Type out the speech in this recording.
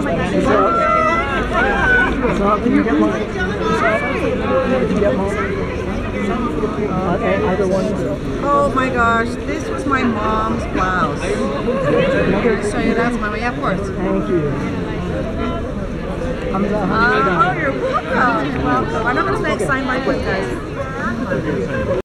So, can you get one? Can you get one? Uh, either one. Oh my gosh, this was my mom's blouse. Can I show you that, Mama? Yeah, of course. Thank you. Uh, Oh, you're welcome. You're welcome. I'm not going to say sign my book, guys.